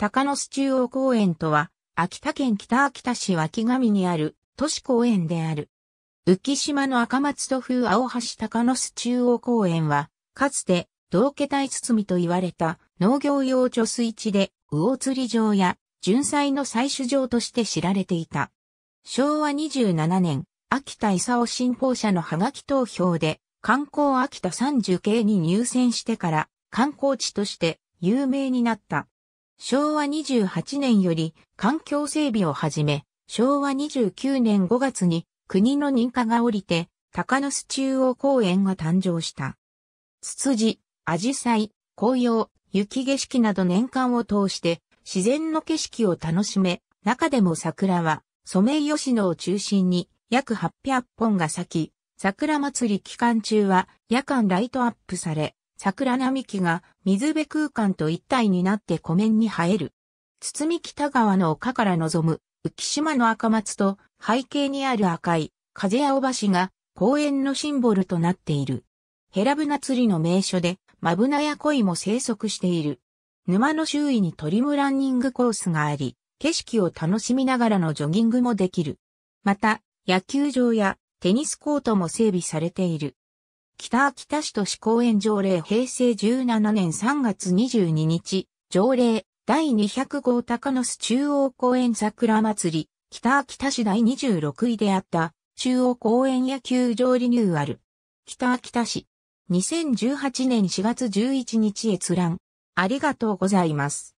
高野須中央公園とは、秋田県北秋田市脇上にある都市公園である。浮島の赤松と風青橋高野須中央公園は、かつて、道家体包と言われた農業用貯水池で、魚釣り場や純菜の採取場として知られていた。昭和27年、秋田勲新報社のハガキ投票で、観光秋田30系に入選してから観光地として有名になった。昭和28年より環境整備を始め、昭和29年5月に国の認可が降りて、高野須中央公園が誕生した。ツツジ、アジサイ、紅葉、雪景色など年間を通して自然の景色を楽しめ、中でも桜はソメイヨシノを中心に約800本が咲き、桜祭り期間中は夜間ライトアップされ、桜並木が水辺空間と一体になって湖面に生える。堤北川の丘から望む浮島の赤松と背景にある赤い風青橋が公園のシンボルとなっている。ヘラブナ釣りの名所でマブナや鯉も生息している。沼の周囲にトリムランニングコースがあり、景色を楽しみながらのジョギングもできる。また、野球場やテニスコートも整備されている。北秋田市都市公園条例平成17年3月22日、条例第200号高野須中央公園桜祭り、北秋田市第26位であった中央公園野球場リニューアル。北秋田市。2018年4月11日閲覧。ありがとうございます。